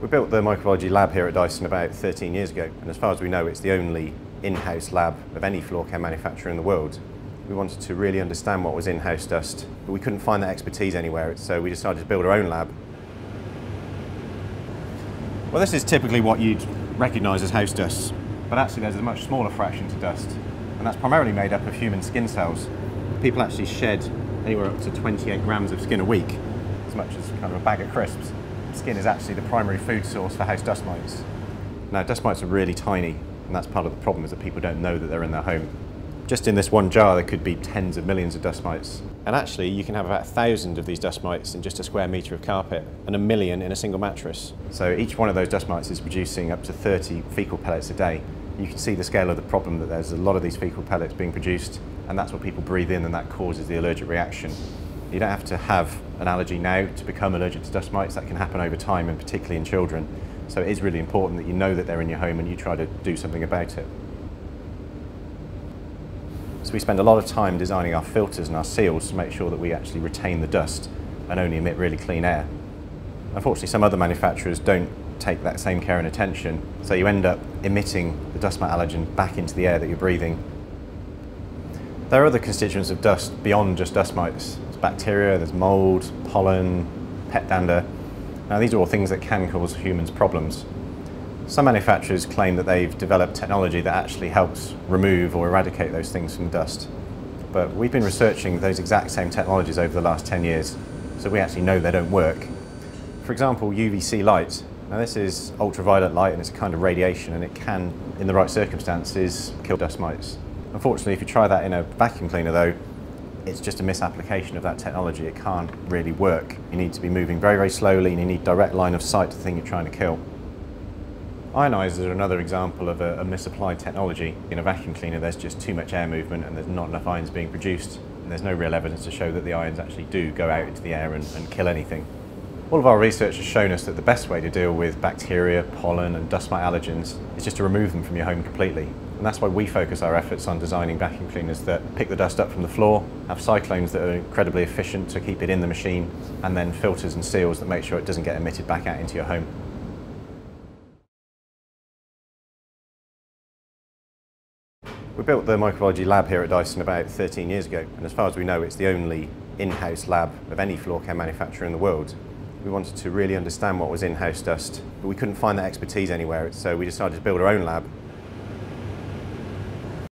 We built the microbiology lab here at Dyson about 13 years ago, and as far as we know, it's the only in-house lab of any floor care manufacturer in the world. We wanted to really understand what was in house dust, but we couldn't find that expertise anywhere, so we decided to build our own lab. Well, this is typically what you'd recognise as house dust, but actually there's a much smaller fraction to dust, and that's primarily made up of human skin cells. People actually shed anywhere up to 28 grams of skin a week, as much as kind of a bag of crisps skin is actually the primary food source for house dust mites. Now, dust mites are really tiny, and that's part of the problem is that people don't know that they're in their home. Just in this one jar, there could be tens of millions of dust mites. And actually, you can have about a thousand of these dust mites in just a square metre of carpet, and a million in a single mattress. So each one of those dust mites is producing up to 30 faecal pellets a day. You can see the scale of the problem that there's a lot of these faecal pellets being produced, and that's what people breathe in, and that causes the allergic reaction. You don't have to have an allergy now to become allergic to dust mites. That can happen over time, and particularly in children. So it is really important that you know that they're in your home and you try to do something about it. So we spend a lot of time designing our filters and our seals to make sure that we actually retain the dust and only emit really clean air. Unfortunately, some other manufacturers don't take that same care and attention, so you end up emitting the dust mite allergen back into the air that you're breathing. There are other constituents of dust beyond just dust mites bacteria, there's mold, pollen, pet dander. Now these are all things that can cause humans problems. Some manufacturers claim that they've developed technology that actually helps remove or eradicate those things from dust. But we've been researching those exact same technologies over the last 10 years, so we actually know they don't work. For example, UVC light. Now this is ultraviolet light and it's a kind of radiation and it can, in the right circumstances, kill dust mites. Unfortunately, if you try that in a vacuum cleaner though, it's just a misapplication of that technology. It can't really work. You need to be moving very, very slowly and you need direct line of sight to the thing you're trying to kill. Ionizers are another example of a, a, misapplied technology. In a vacuum cleaner, there's just too much air movement and there's not enough ions being produced. And there's no real evidence to show that the ions actually do go out into the air and, and kill anything. All of our research has shown us that the best way to deal with bacteria, pollen and dust mite allergens is just to remove them from your home completely. And that's why we focus our efforts on designing vacuum cleaners that pick the dust up from the floor, have cyclones that are incredibly efficient to keep it in the machine, and then filters and seals that make sure it doesn't get emitted back out into your home. We built the microbiology lab here at Dyson about 13 years ago, and as far as we know, it's the only in-house lab of any floor care manufacturer in the world. We wanted to really understand what was in house dust, but we couldn't find that expertise anywhere, so we decided to build our own lab